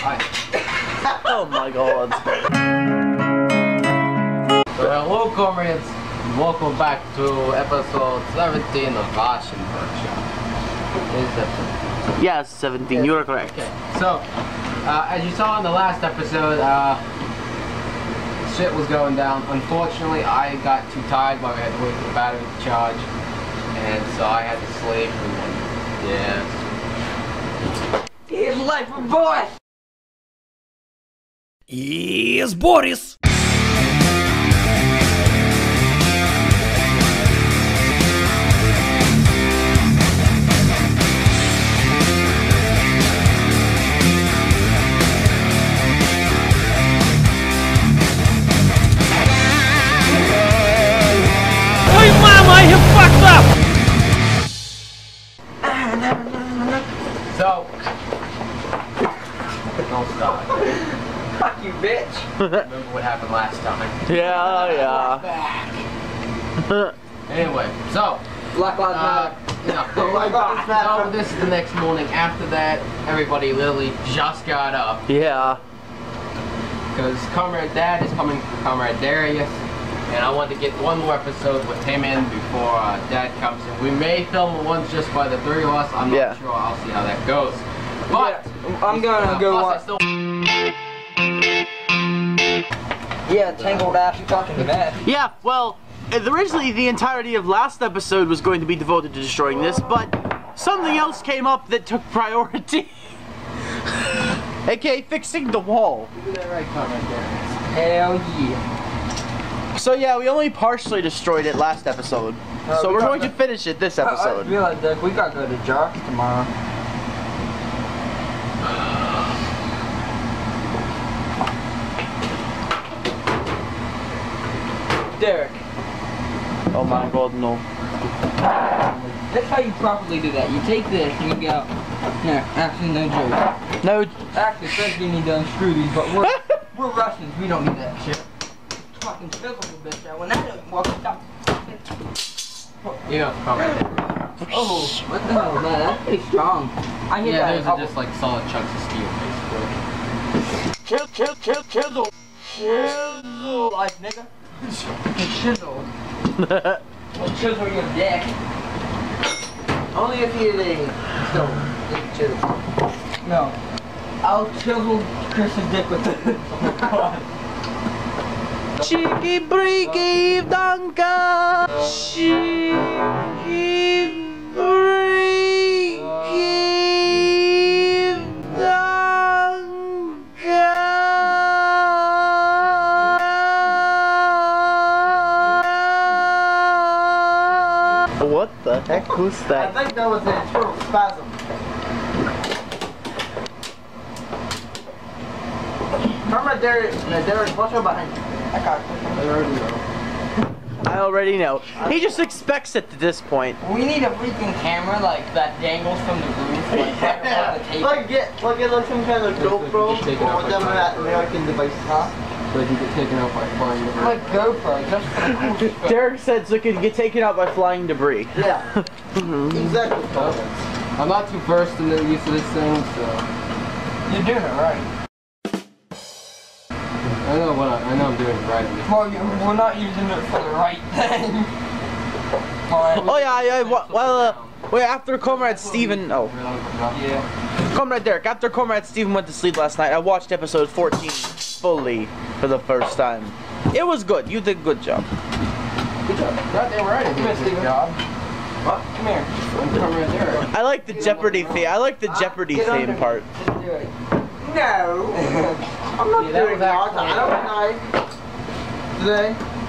oh my god. So hello comrades, welcome back to episode 17 of Russian Workshop. Is that Yes, 17, you are correct. Okay, so uh, as you saw in the last episode, uh, shit was going down. Unfortunately, I got too tired while I had to wait for the battery to charge, and so I had to sleep. And, yeah. Here's life boy. и с Борис! Remember what happened last time. Yeah, yeah. Anyway, so Black Lives Uh, Matter. you know, Oh my God, so this is the next morning. After that, everybody literally just got up Yeah. because Comrade Dad is coming for Comrade Darius, and I want to get one more episode with him in before uh, Dad comes in. We may film once just by the three of us. I'm not Yeah. sure. I'll see how that goes. But Yeah, I'm gonna uh, go watch. Yeah, tangled ass. You talking to Matt? Yeah, well, originally the entirety of last episode was going to be devoted to destroying this, but something else came up that took priority. AKA fixing the wall. That right, Darius. Hell yeah. So yeah, we only partially destroyed it last episode. Uh, so we we're going to finish it this episode. I, I realized that we gotta go to Jock's tomorrow. Derek, Oh my god, no. that's how you properly do that. You take this and you go. No, actually, no joke. No, Actually, first you need to unscrew these, but we're we're Russians. We don't need that shit. Fucking chisel the bitch out. When that doesn't work, stop. You know, Comrade Darius. Oh, what the hell, man? That's pretty strong. I hit Yeah, that. those are just like solid chunks of steel, basically. chill, chill, chill, chisel. Chisel. like nigga. Chisel. Well, chisel your dick. Only if you're still chisel. No. I'll chisel Chris's dick with it. Cheeky breaky danka. Cheeky breaky What the heck was think that was an internal spasm. Remember Derek, no, Derek, watch out behind you. I got I already know. I already know. He just expects it at this point. We need a freaking camera like that dangles from the roof, like right above the table. Like get like get like some kind of GoPro Just take it or whatever that that. American device. Huh? So you get taken out by flying the bird. Like GoPro, just for the cool. Derek said so it could get taken out by flying debris. Yeah. exactly. I'm not too versed in the use of this thing, so You're doing it right. I know what I, I know I'm doing it right. Well, we're not using it for the right thing. Well, Oh yeah, yeah. Well, uh, wait. After Comrade Steven, oh, yeah. Comrade Derek. After Comrade Steven went to sleep last night, I watched episode 14 fully for the first time. It was good. You did a good job. Good job. God damn right I did a good job. What? Come here. Come right there. I like the Jeopardy theme. I like the Jeopardy Get under theme me. part. Just do it. No. I'm not Yeah, doing that. I don't know. Today.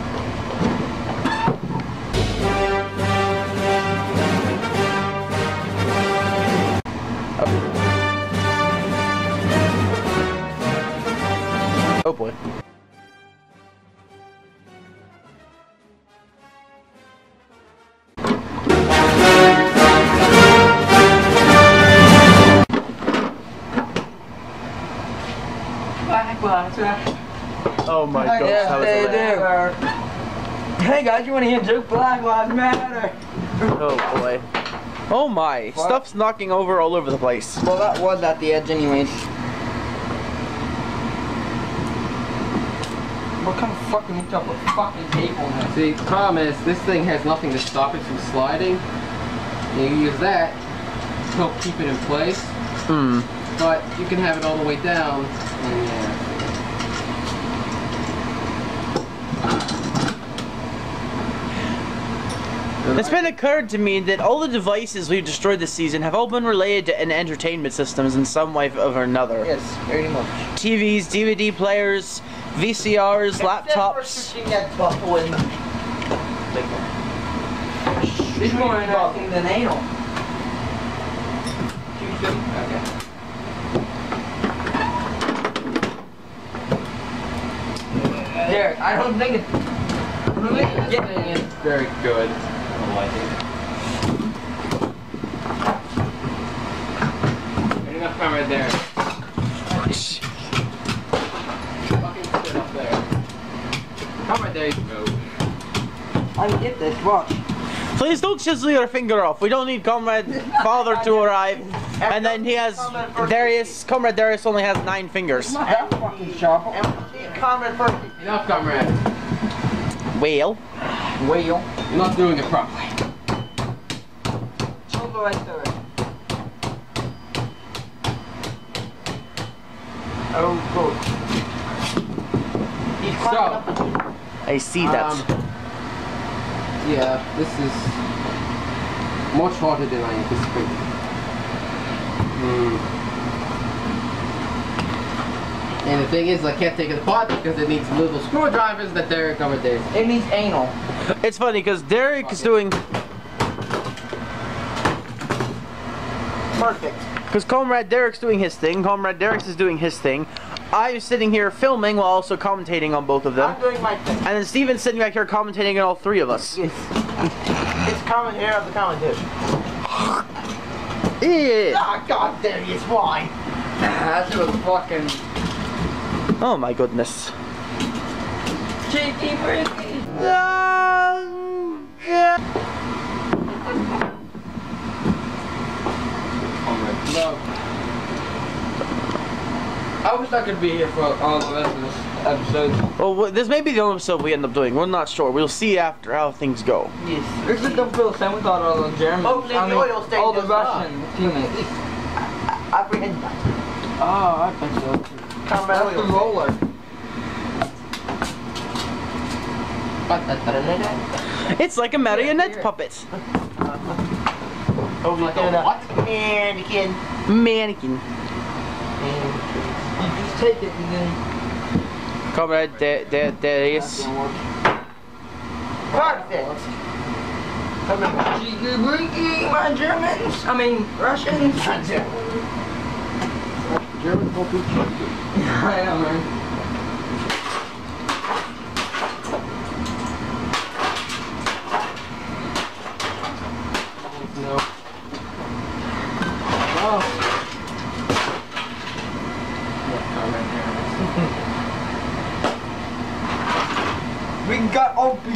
Oh boy. Black Lives Matter. Oh my gosh, Yeah, that was they do. Hey guys, you want to hear a joke? Black Lives Matter. Oh boy. Oh my, What? stuff's knocking over all over the place. Well, that was at the edge anyways. What kind of fucking hooked up a fucking cable in there? See, the problem is this thing has nothing to stop it from sliding. You use that to help keep it in place, Hmm. but you can have it all the way down. And yeah. It's been occurred to me that all the devices we've destroyed this season have all been related to an entertainment systems in some way or another. Yes, very much. TVs, DVD players, VCRs, laptops. shooting that buffalo in. It's more interesting than anal. Okay. Derek, I don't think it. I don't think it's This thing is very good. I like it. Good enough time right there. Fucking sit up there. Come right there, you go. I can get this. Watch. Please don't chisel your finger off. We don't need Comrade Father to arrive. And then he has Darius. Comrade Darius only has nine fingers. That fucking sharp. And comment first. Enough, comrade. Whale. Whale. You're not doing it properly. Over right there. Oh, good. So. I see that. Um, yeah, this is much harder than I anticipated. Hmm. And the thing is, I can't take it apart because it needs little screwdrivers that Derek over there. It needs anal. It's funny because Derek is doing. Perfect. Because Comrade Derek's doing his thing, Comrade Derek's is doing his thing. I'm sitting here filming while also commentating on both of them. I'm doing my thing. And then Steven's sitting back here commentating on all three of us. Yes. it's common here of the competition. Yeah. Ah, god damn it, it's why? That's what fucking Oh my goodness. cheeky breaky. No. I wish I could be here for all the rest of this episode. Well, this may be the only episode we end up doing. We're not sure. We'll see after how things go. Yes. This is the feel same with all the German. Hopefully I the mean, oil stain all the does not. Russian teammates. Apprehend that. Oh, I think so. Combat That's the roller. It's like a marionette puppet. Oh, Like a what? Mannequin. Mannequin. You just take it and then. Comrade De- De- Darius. Perfect. Come in. Cheeky breaky, my Germans. I mean, Russians. German go through I know, man. No. Oh. We got all be.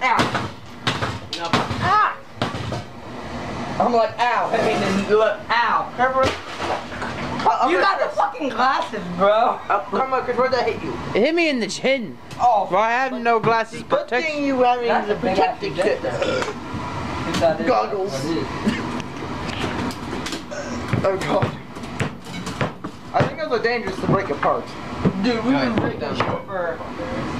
Ow. Ah! I'm like, ow. I mean, then look, ow. Remember? You got the fucking glasses, bro. Uh, come on, cause where'd that hit? It hit me in the chin. Oh, Well, I have no glasses Good protect. thing you having That's the protective ass kit. Goggles. what it is. Oh god. I think those are dangerous to break apart. Dude, we've Alright, been breaking down. shit for.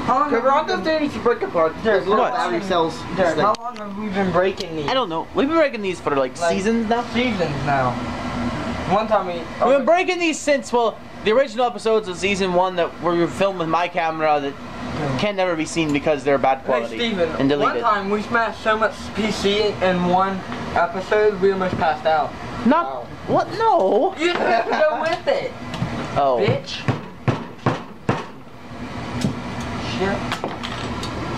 How long Cause have aren't those dangerous to break apart? Derek, Those little battery cells. Derek, how long have we been breaking these? I don't know. We've been breaking these for like, Like- seasons now. Seasons now. One time we. We've been breaking these since, well, the original episodes of season one that were filmed with my camera that can never be seen because they're bad Hey quality Steven, and one time we smashed so much PC in one episode, we almost passed out. Not what? No. You have to go with it, Oh. bitch. Shit.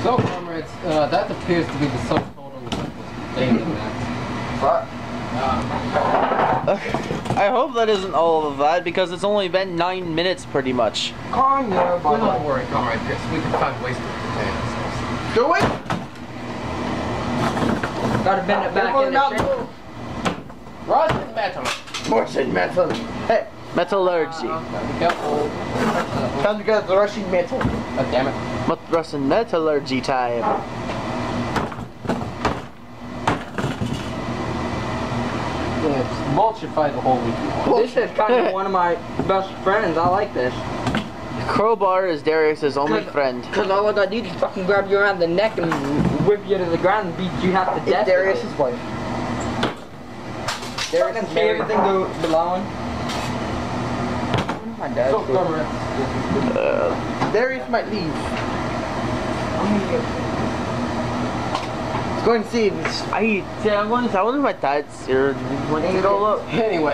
So, comrades, uh, that appears to be the subtotal thing in that. Fuck. I hope that isn't all of that because it's only been nine minutes pretty much. Calm your Well, don't body. worry, comrade Chris. We can find ways to contain ourselves. Do it! Gotta bend it back in not the shape. Roger, metal. More shit, metal. Hey, Metallurgy. Be careful. Time to get the Russian metal. God damn it. But Russian metallurgy time. Yeah, it's bullshit fight the whole week. This is kind of one of my best friends. I like this. Crowbar is Darius's only Cause- friend. Cause all I gotta do is fucking grab you around the neck and whip you to the ground and beat you half to It's death. Darius's wife. Darius can see everything go below. My dad's So, Uh, Darius might leave. Let's go and see it's I, see, I wonder, I wonder if my dad's here. When it all up. Anyway,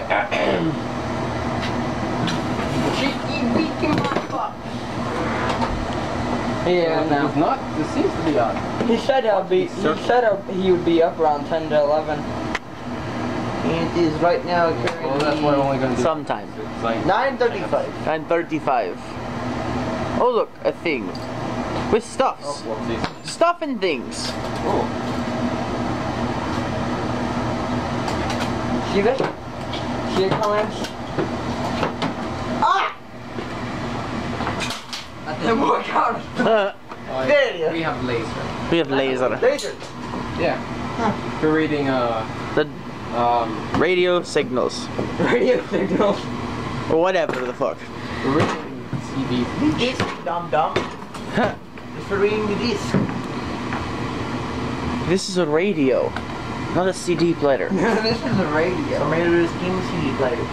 Yeah, no. not. This seems to be odd. He said he'll be. He said he'll, would be up around ten to eleven. it is right now Well, that's what I'm only gonna do. Sometime. Like 9.35. 9.35. Oh look, a thing. With stuffs. Oh. Stuff and things. Oh, See this? See it, comments? Ah! That didn't work out. oh, There you We have laser. we have laser. Later. Yeah. We're reading uh The um radio signals. Radio signals. Or whatever the fuck. we're reading CV. This dumb dumb. It's for reading the disc. This is a radio, not a CD player. this is a radio. Some of those King CD players.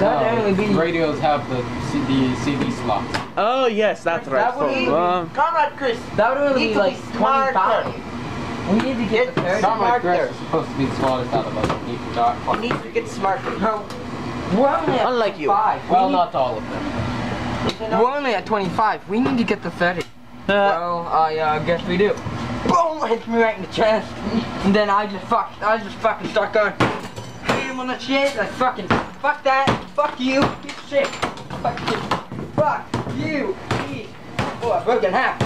That'd only be. radios have the CD CD slot. Oh yes, that's right. That would So, be- um, Comrade Chris. That would only need be like be smarter. 25. We need to get the Get 30. some- Smart Chris there. is supposed to be the smartest out of us. He forgot. You need to get smarter. No. We're only at Unlike you. 25. Well, we need, not all of them. We're only at 25. We need to get the 30. uh, Well, I uh, guess we do. Boom! Hits me right in the chest. And then I just fuck, I just fucking start going. Damn on the shit. I fucking, fuck that. Fuck you. Shit. Fuck you. Fuck you. Oh, I broke in half.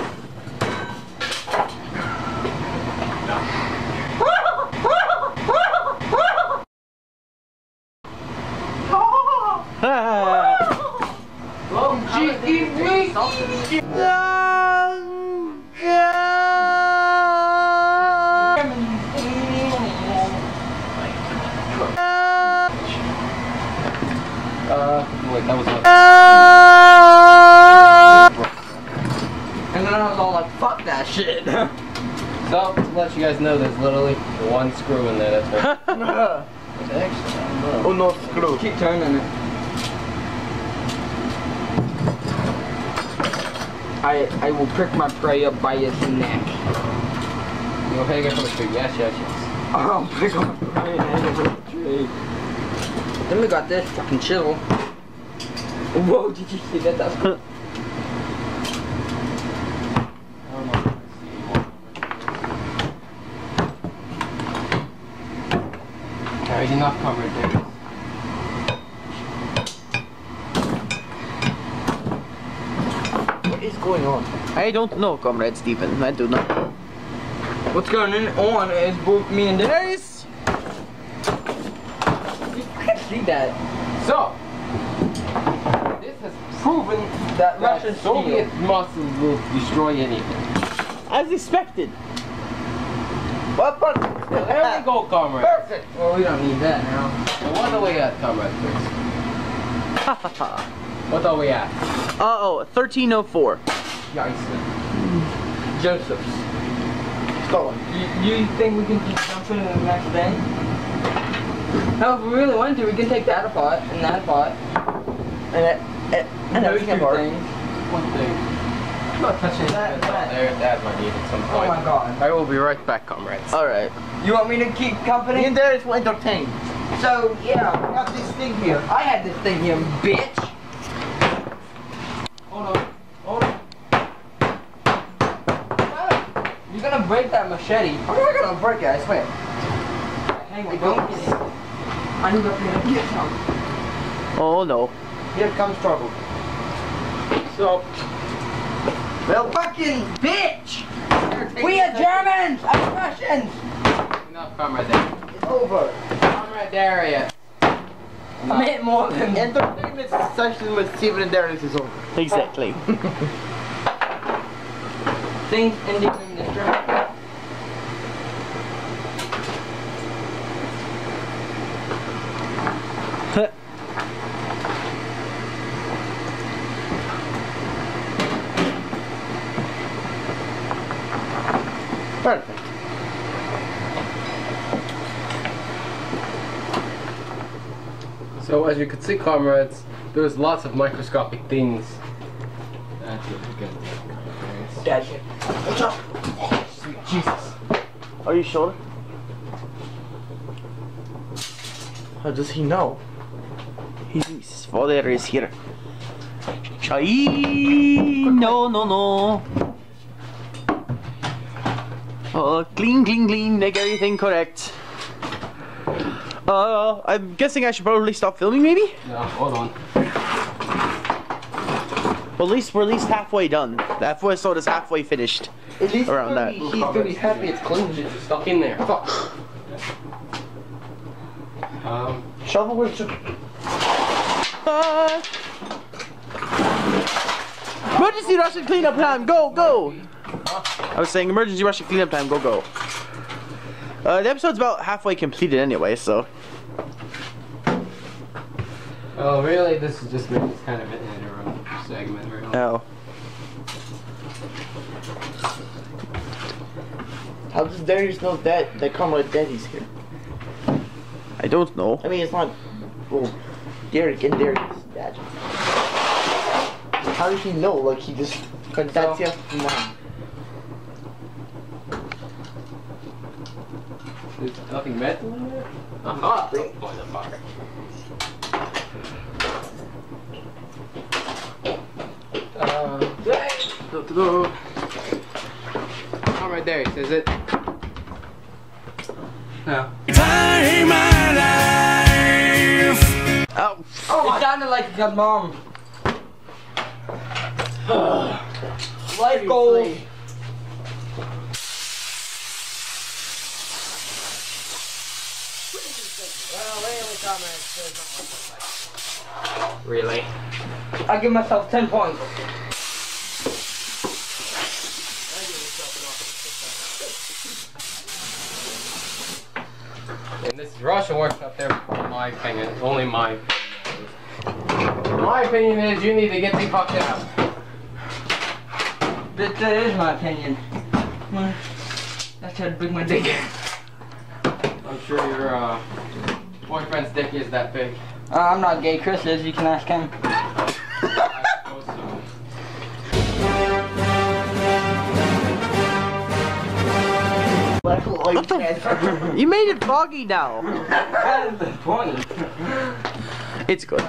Uh, wait, that was what? And then I was all like, fuck that shit. So, to let you guys know, there's literally one screw in there. That's right. Oh no, screw. Keep turning it. I I will prick my prey up by its neck. You get from the tree? Yes, yes, yes. Prick my prey and the tree. Then we got this fucking chisel. Whoa, did you see that? That's cool. I don't know if I see more. Alright, enough covered there. What is going on? I don't know, Comrade Stephen. I do not. What's going on is both me and There is. I can see that. So, this has proven That that Russian Soviet muscles will destroy anything. As expected. What part? There we go, comrade. Perfect. Well, we don't need that now. What are we at, comrade? What are we at? Uh oh, 1304. Yikes. Joseph's. Scotland. You, you think we can just jump into the next day? No, if we really want to, we can take that apart and that apart. And it, it, and those everything two apart. things. One thing. I'm not touching that. that. There, that might need at some Oh my god. I will be right back, comrades. Alright. You want me to keep Me company? and Darius will entertain. So, yeah. I got this thing here. I had this thing here, bitch. Hold on. Hold on. You're gonna break that machete. I'm not gonna break it, I swear. Hang on, don't get it. I need to get some. Oh no. Here comes trouble. So, Well, Fucking bitch! We are Germans! I'm Russians! enough, comrade there. It's over. Comrade Darius. I meant more than Entertainment session with Steven and Darius is over. Exactly. things ending in destruction. As you can see, comrades, there's lots of microscopic things. That's what we. Dad. Sweet Jesus. Are you sure? How does he know? His father is here. Chai, no, no, no. Oh, clean, clean, clean. Make everything correct. Uh, I'm guessing I should probably stop filming, maybe. No, hold on. Well, at least we're at least halfway done. The episode is halfway finished. At least Around that. he's gonna be happy it's clean. Shit, you're stuck in there. Fuck. Um, Shovel with shovel. Uh, emergency Russian cleanup time. Go, go. I was saying emergency Russian cleanup time. Go, go. Uh, the episode's about halfway completed anyway, so. Oh, really? This is just maybe it's kind of an interim segment, really. Oh. How does Darius know that that Comrade Daddy's here? I don't know. I mean, it's not. Well, Derek and Darius' dad. How does he know? Like, he just contacts you? Mom. There's nothing metal in uh-huh. oh, there? Aha! Motherfucker. Go to go. Oh, right there, it says it. No. Oh. Oh, it sounded like a mom. Life goals. Really? I give myself 10 points. And this is Russian workshop there, my opinion. Only my opinion. My opinion is you need to get the fuck out. That, that is my opinion. That's how big my dick is. I'm sure your uh, boyfriend's dick is that big. Uh, I'm not gay, Chris is. You can ask him. You made it foggy now. That is the point. It's good.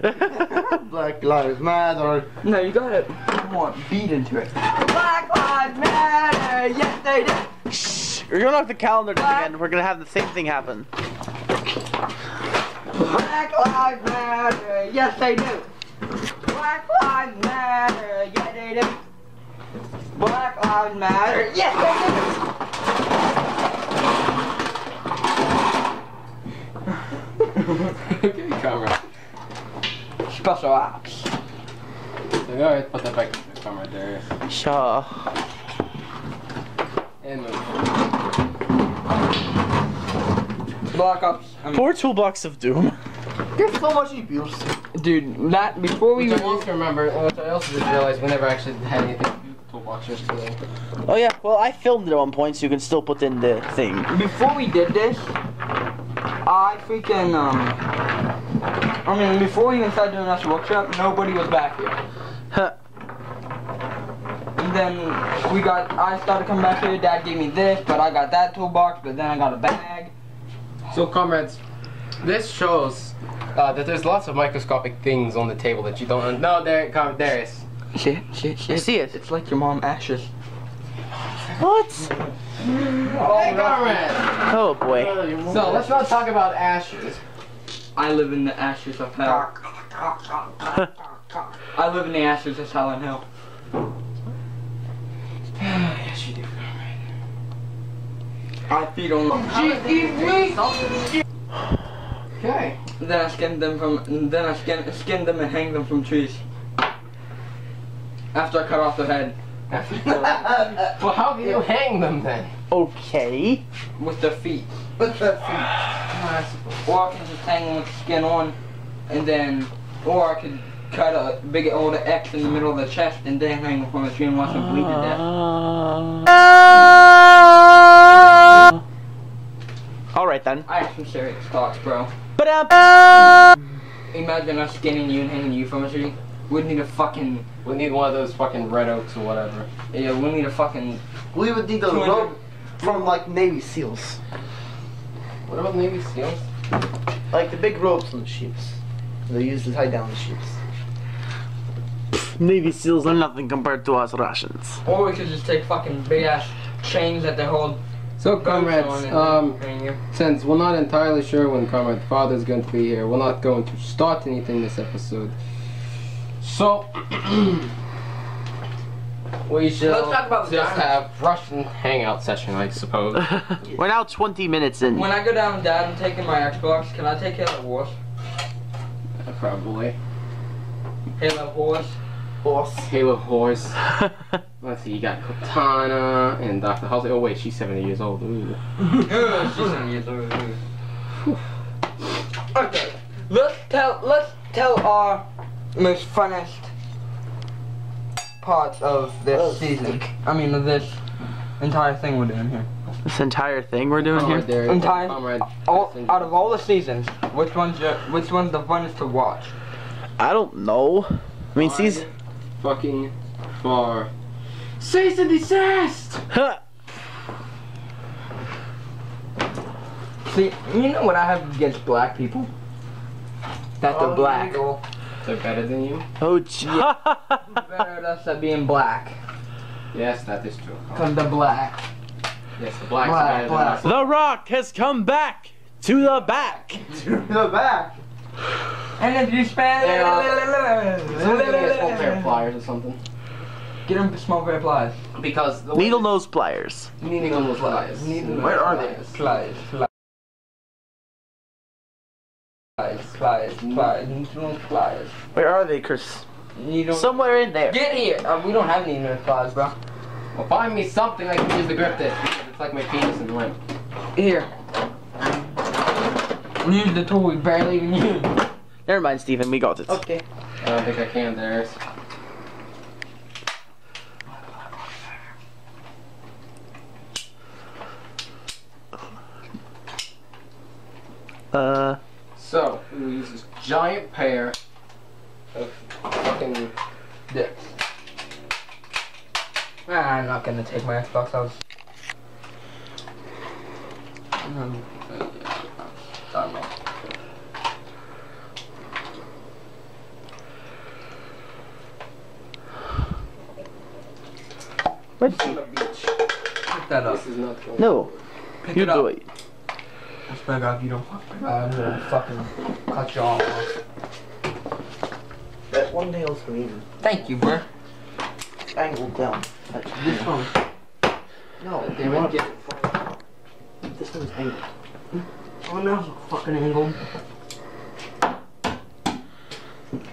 Black Lives Matter. No, you got it. Come on, beat into it. Black Lives Matter. Yes, they do. Shh. You're gonna knock the calendar down again. We're gonna have the same thing happen. Black Lives Matter. Yes, they do. Black Lives Matter. Yeah, they do. Black Lives Matter. Yes, they okay, camera. Special ops. So, alright, put that back in the camera there. Sure. And move. Black Ops. I um, mean, Poor toolbox of doom. There's so much abuse. dude, that before we Which I also remember, which I also just realized we never actually had anything to do with. Oh yeah. Well, I filmed it at one point, so you can still put in the thing. before we did this, I freaking um. I mean, before we even started doing this workshop, nobody was back here. Huh. And then we got, I started coming back here. Dad gave me this, but I got that toolbox. But then I got a bag. So, comrades, this shows uh, that there's lots of microscopic things on the table that you don't. No, there, com- there is. Shit, shit, shit. I see it. It's like your mom ashes. What? Hey, comrades! Oh boy. So let's not talk about ashes. I live in the ashes of hell. I live in the ashes of Silent Hill. yes, you do, comrade. I feed on. Okay. Then I skinned them from. Then I skin, skinned them and hanged them from trees. After I cut off their head well, how can you hang them then? Okay. with their feet. With the feet. Ah, or I can just hang them with the skin on, and then, or I could cut a big old X in the middle of the chest and then hang them from a tree and watch them bleed to death. Ah. All right then. I have some serious thoughts, bro. But Imagine us skinning you and hanging you from a tree. We'd need a fucking, We need one of those fucking red oaks or whatever. yeah, we need a fucking, We would need a 200 rope from like Navy SEALs. What about Navy SEALs? Like the big ropes on the ships. They use to tie down the ships. Navy SEAls are nothing compared to us Russians. or we could just take fucking big ass chains that they hold So, boats comrades, um, hang you. since we're not entirely sure when Comrade Father is going to be here, we're not going to start anything this episode. So, we shall Let's talk about the just diamonds. have Russian hangout session, I suppose. We're now 20 minutes in. When I go down, Dad, and taking my Xbox, can I take Halo Wars? Uh, probably. Halo Wars. Horse. Halo Horse. Let's see, you got Katana and Dr. Halsey. Oh, wait, she's 70 years old. Ooh. She's on years old. Okay, let's tell let's tell our most funnest parts of this oh. season. I mean, of this entire thing we're doing here. this entire thing we're doing Comrade here. there. In time. All out of all the seasons, which one's your, which one's the funnest to watch? I don't know. I mean, sees. Fucking far. Cease and desist! Huh. See, you know what I have against black people? That they're oh, black. They're better than you? Oh, gee. Better at us at being black. Yes, that is true. Cause they're black. Yes, the blacks Black, are better black. than us. the Rock has come back to the back. To the back. And if you spend Someone give me a small pair of pliers or something. Get them small pair of pliers. Because the Needle nose pliers. needing on those pliers. Where are they? Pliers, pliers. Where are they, Chris? Needle. Somewhere in there. Get here! Uh, we don't have any needle pliers, bro. Well, find me something I can use to grip this. because It's like my penis and limp. Here. Use the tool we barely even use. Never mind, Stephen. We got it. Okay. I don't think I can, there's. Uh, So, we will use this giant pair of fucking. Dicks. Ah, I'm not gonna take my Xbox. out. was. Um, yeah, sorry, bro. what? Pick that up. This is not going. No, Pick you it up. Do it. Let's back up. You don't fucking. I'm gonna fucking cut you off. That one nail's green. Thank you, bro. Angled down. That's This one. No, They you might want get. this one's angled. Oh no, fucking angled.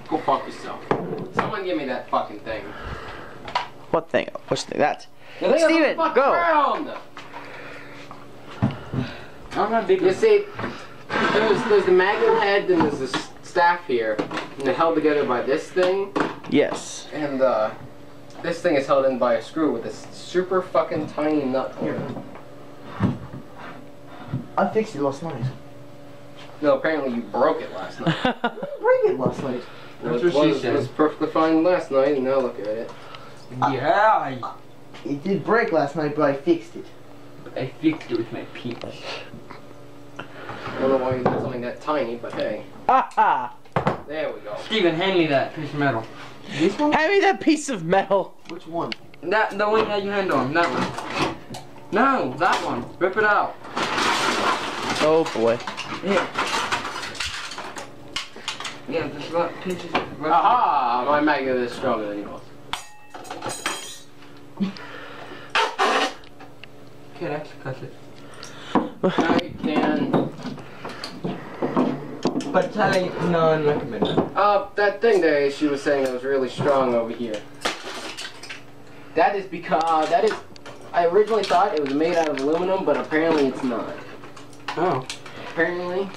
Go fuck yourself. Someone give me that fucking thing. What thing? Which thing? That. The thing on the Steven, go. ground! I'm not big. You see, there's, there's the magnum head, and there's this staff here, and they're held together by this thing, Yes. and uh, this thing is held in by a screw with this super fucking tiny nut here. I fixed it last night. No, apparently you broke it last night. I didn't break it last night. Well, That's it what she was, said. It was perfectly fine last night, and now look at it. Yeah, It did break last night, but I fixed it. I fixed it with my penis. I don't know why you did something that tiny, but hey. Ha ha! There we go. Steven, hand me that piece of metal. This one? Hand me that piece of metal. Which one? That the one that you hand on, that one. No, that one. Rip it out. Oh boy. Yeah. Yeah, just let pinches. Aha! My magnet is stronger than yours. Kid, actually cut it. I can. But tele non-recommended. Uh, that thing there she was saying that was really strong over here. That is because that is. I originally thought it was made out of aluminum, but apparently it's not. Oh. Apparently,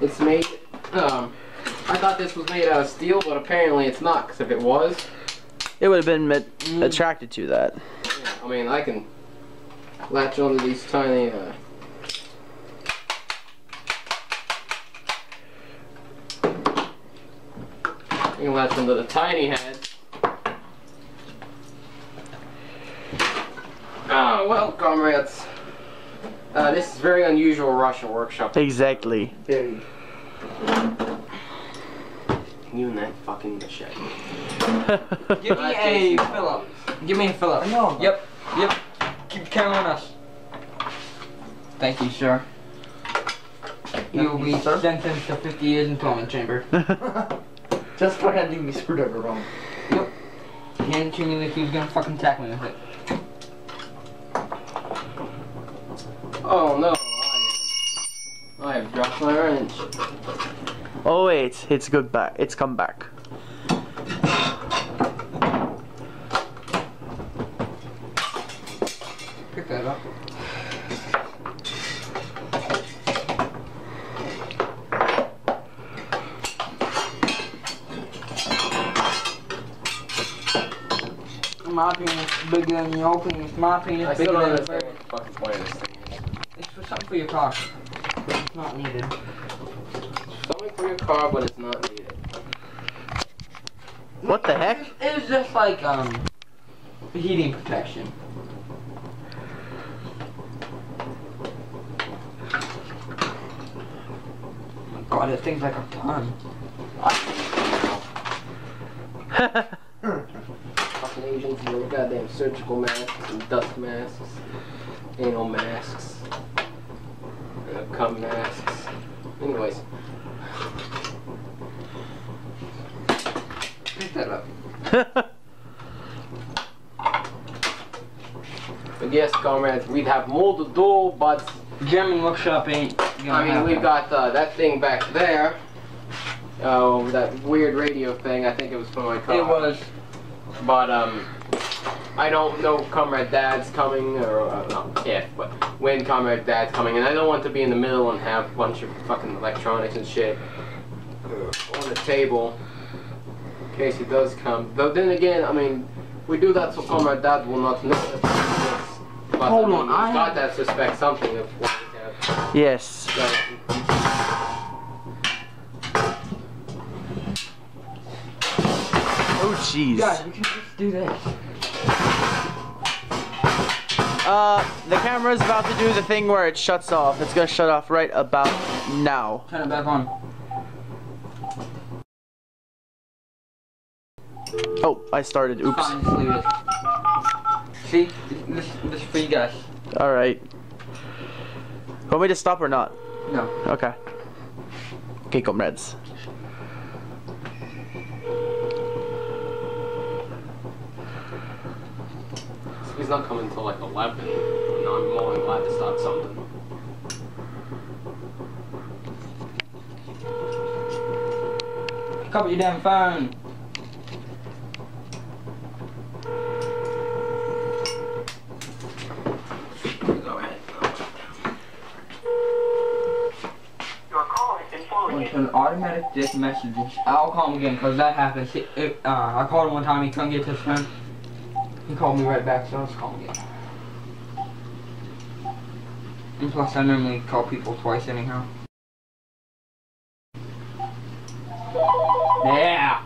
it's made. Um, I thought this was made out of steel, but apparently it's not. Because if it was, It would have been met- attracted to that. yeah, I mean, I can latch onto these tiny. Uh, you can latch onto the tiny head. Oh well, comrades. Uh, this is very unusual Russian workshop. Exactly. Very. You and that fucking machete. Give me a fill up. Give me a fill up. No. Yep. Yep. Keep counting on us. Thank you, sir. You will be sentenced to 50 years in torment chamber. Just for handing me screwdriver wrong. Hand it to me like he was gonna fucking attack me with it. Oh no, I, I have dropped my wrench. oh wait, it's good back. It's come back. Pick that up. My penis is bigger than your penis. My penis I is still bigger don't than understand your what the fucking point of this thing. It's for something for your car. It's not needed. Something for your car, but it's not needed. What the heck? It was just like, um, heating protection. Oh my God, that thing's like a ton. Fucking Asians their goddamn surgical masks and dust masks, anal masks, and cum masks. Anyways, Pick that up. but yes, comrades, we'd have more to do, but German workshop ain't gonna I mean, we've got uh, that thing back there. Oh, that weird radio thing. I think it was from my car. It was. But um, I don't know Comrade Dad's coming or uh, not if, but when Comrade Dad's coming, and I don't want to be in the middle and have a bunch of fucking electronics and shit on the table in case he does come. Though then again, I mean, we do that so Comrade Dad will not know. But Hold I mean, on, I got that suspect something of what we have. yes. So, Oh jeez. Guys, we can just do this. Uh, the camera's about to do the thing where it shuts off. It's gonna shut off right about now. Turn it back on. Oh, I started. Oops. Fine, just leave it. See? This, this is for you guys. All right. Want me to stop or not? No. Okay. Okay, comrades. He's not coming until like 11. And I'm more than glad to start something. Pick up your damn phone. Go ahead. Went to an automatic disc messages. I'll call him again because that happens. It, it, uh, I called him one time. He couldn't get to his phone. He called me right back, so I'll just call him again. And plus, I normally call people twice anyhow. Yeah.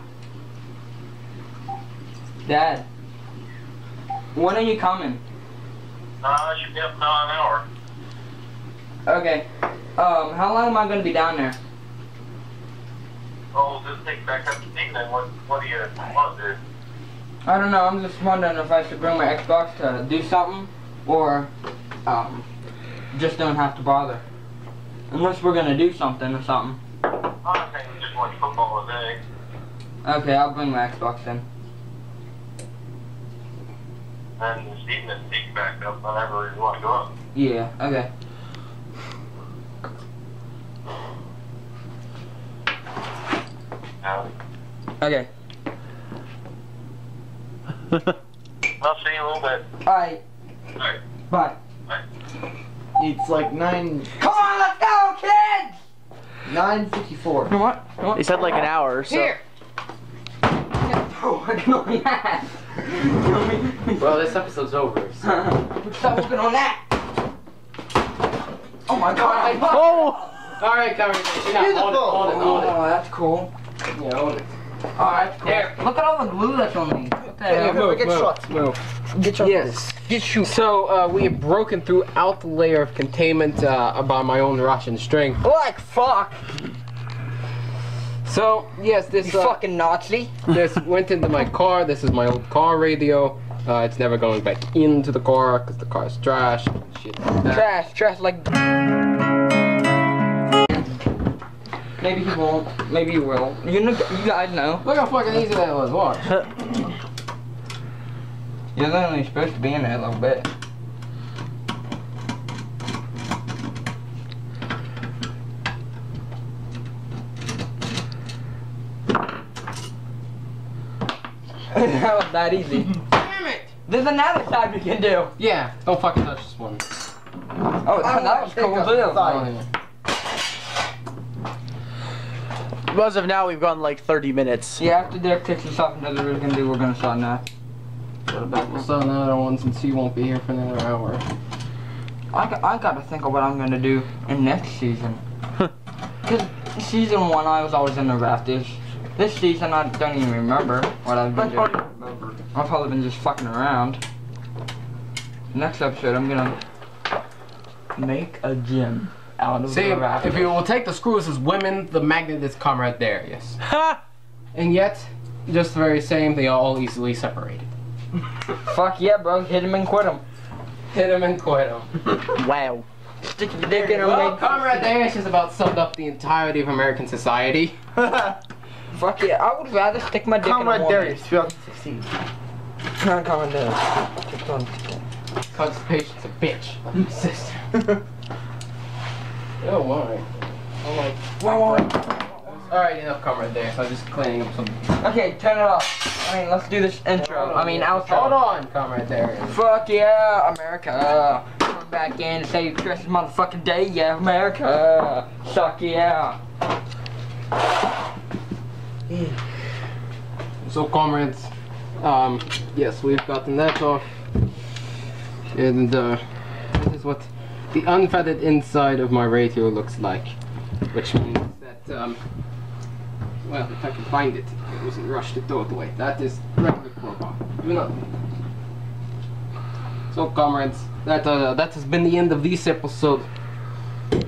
Dad. When are you coming? Uh, should be up in an hour. Okay. Um, how long am I gonna be down there? Oh, just take back up the evening. What, what do you want to do? I don't know. I'm just wondering if I should bring my Xbox to do something, or um, just don't have to bother. Unless we're gonna do something or something. I think we just watch football today. Okay, I'll bring my Xbox then. And this evening, take back up whenever you want to go up. Yeah. Okay. Okay. I'll see you in a little bit. Alright. Alright. Bye. It's like nine Come on, let's go, kids! nine fifty four. You know what? You know what? He said like an hour, so. Here. Stop working on that. Well, this episode's over. So. Stop working on that. Oh my god. Oh! oh! All right, Cameron. Yeah, hold it, hold it, hold it. Oh, that's cool. Yeah, hold it. Alright, here. Look at all the glue that's on me. What the hell? move, get move, shot. move. Get your Yes. So uh, we have broken throughout the layer of containment uh, by my own Russian string. Like fuck. So yes, You this uh, fucking Nazi. this went into my car. This is my old car radio. Uh, it's never going back into the car because the car's trash. Shit. like. Trash, trash like. Maybe he won't. Maybe he will. You know, you guys know. Look how fucking easy that was. Watch. You're only supposed to be in there a little bit. that was that easy. Damn it! There's another side we can do. Yeah, don't fucking touch this one. Oh, that was cool too. As of now, we've gone like 30 minutes. Yeah, after Derek takes us off into the we're gonna do, we're gonna start now. What about we'll start another one since he won't be here for another hour. I, got, I gotta think of what I'm gonna do in next season. Cause season one I was always in the rafters. This season I don't even remember what I've been doing. I've probably been just fucking around. Next episode I'm gonna make a gym out of See, the rafters. if you will take the screws as women, the magnet is comrade there, yes. Ha! And yet, just the very same, they are all easily separated. Fuck yeah, bro, hit him and quit him. Hit him and quit him. Wow. Stick your dick in him. Well, make- Comrade Dash has about summed up the entirety of American society. Fuck yeah, I would rather stick my dick Comrade in a woman. Darius, 2016. Not Comrade Darius. Just one second. Constipation's a bitch. Like my sister. oh my. Oh, I'm like, Whoa, whoa, whoa. Alright, enough Comrade Dash. I'm just cleaning up some. Okay, turn it off. I mean, let's do this intro. I mean, outro. Hold on, Comrade there. Fuck yeah, America. Come back in to save Christmas motherfucking day, yeah, America. Suck yeah. So, comrades, um, yes, we've gotten that off. And, uh, this is what the unfettered inside of my radio looks like. Which means that, um, well, if I can find it, it wasn't rushed to throw it away. That is regular crowbar. You know. So, comrades, that, uh, that has been the end of this episode.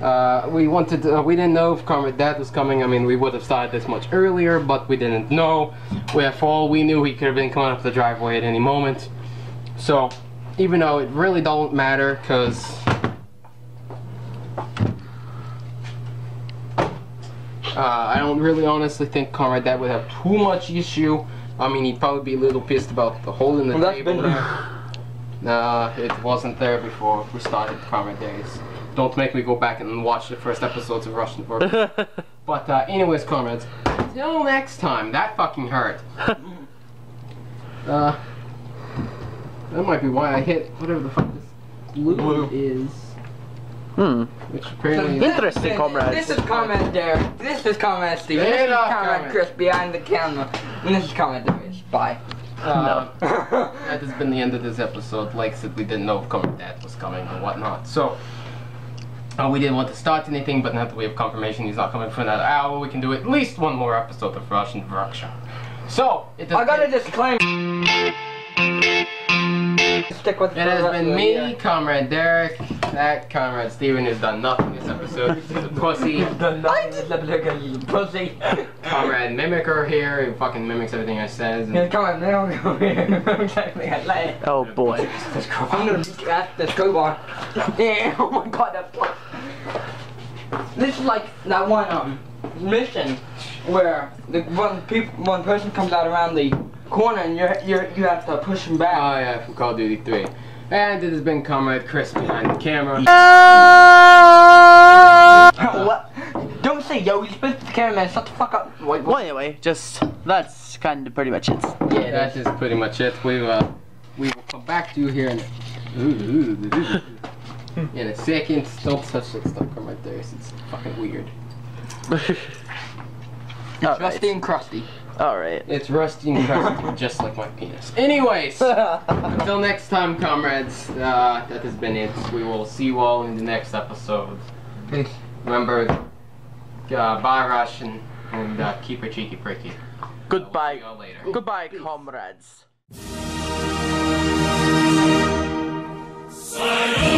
Uh, we wanted, uh, we didn't know if Comrade Dad was coming. I mean, we would have started this much earlier, but we didn't know. We, for all we knew, he could have been coming up the driveway at any moment. So, even though it really don't matter, because uh, I don't really honestly think Comrade Dad would have too much issue. I mean, he'd probably be a little pissed about the hole in the Well, that's table. been there. Nah, it wasn't there before we started Comrade Days. Don't make me go back and watch the first episodes of Russian Version. but uh, anyways, comrades, till next time. That fucking hurt. uh, that might be why I hit whatever the fuck this blue, is. Hmm. Which apparently. Interesting, comrades. This is Comrade Derek. This is Comrade Steve. This is no, Comrade Comrade. Chris behind the camera. And this is Comrade Darius. Bye. Uh, that has been the end of this episode. Like I said, we didn't know if Comrade Dad was coming or whatnot. So, uh, we didn't want to start anything, but now that we have confirmation he's not coming for another hour, we can do at least one more episode of Russian Workshop. So, it has I got a been, disclaimer. Stick with it has been me, Comrade Derek, that Comrade Steven has done nothing this episode. He's a pussy. The nothing is like a pussy. Comrade Mimicker here, he fucking mimics everything I says. Yeah, And, come on, now here. exactly, I like. Oh boy. I'm gonna beat you at the crowbar. Yeah, oh my god, that's like. This is like that one um mission where the one people one person comes out around the corner and you're you're you have to push him back. oh yeah, from Call of Duty 3. And it has been Comrade Chris behind the camera. what? Don't say yo, you're supposed to be the cameraman, shut the fuck up. Wait, Well, anyway, just that's kind of pretty much it. Yeah, That's just pretty much it. We uh, we will come back to you here in in a second. Don't touch that stuff from right there. It's fucking weird. All Rusty and crusty. All right. It's rusty and crusty, just like my penis. Anyways, until next time, comrades. Uh, that has been it. We will see you all in the next episode. Peace. Remember, uh, bye, Rush, and, and uh, keep it cheeky pricky. Goodbye. See y'all later. Goodbye, comrades. Silence!